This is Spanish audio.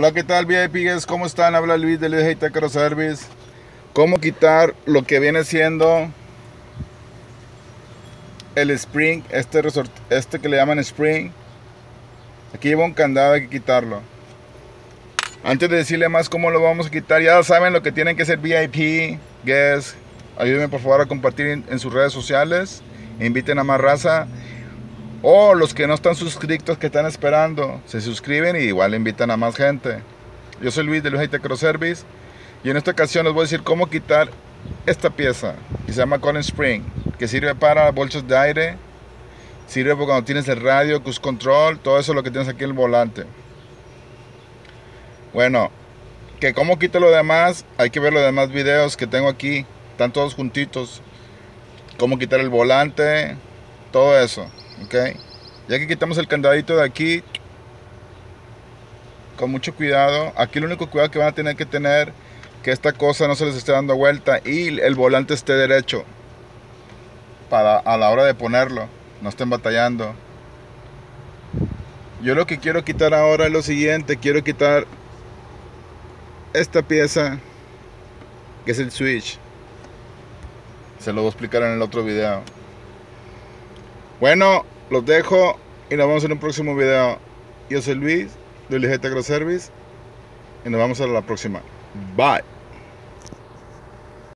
Hola, ¿qué tal VIPs? ¿Cómo están? Habla Luis de Luis Tecro Service. ¿Cómo quitar lo que viene siendo el spring, este, resort, este que le llaman spring? Aquí lleva un candado, hay que quitarlo. Antes de decirle más cómo lo vamos a quitar, ya saben lo que tienen que hacer VIP, guest. Ayúdenme por favor a compartir en, en sus redes sociales. Inviten a más raza. O los que no están suscritos, que están esperando, se suscriben y igual invitan a más gente. Yo soy Luis de Luis Tecro Service y en esta ocasión les voy a decir cómo quitar esta pieza que se llama Colin Spring, que sirve para bolsas de aire, sirve para cuando tienes el radio, cruise control, todo eso lo que tienes aquí en el volante. Bueno, que cómo quito lo demás, hay que ver los demás videos que tengo aquí, están todos juntitos. Cómo quitar el volante, todo eso ok. Ya que quitamos el candadito de aquí con mucho cuidado. Aquí el único cuidado que van a tener que tener que esta cosa no se les esté dando vuelta y el volante esté derecho para a la hora de ponerlo no estén batallando. Yo lo que quiero quitar ahora es lo siguiente. Quiero quitar esta pieza que es el switch. Se lo voy a explicar en el otro video bueno, los dejo y nos vemos en un próximo video. Yo soy Luis de Ligeta Service y nos vemos a la próxima. Bye.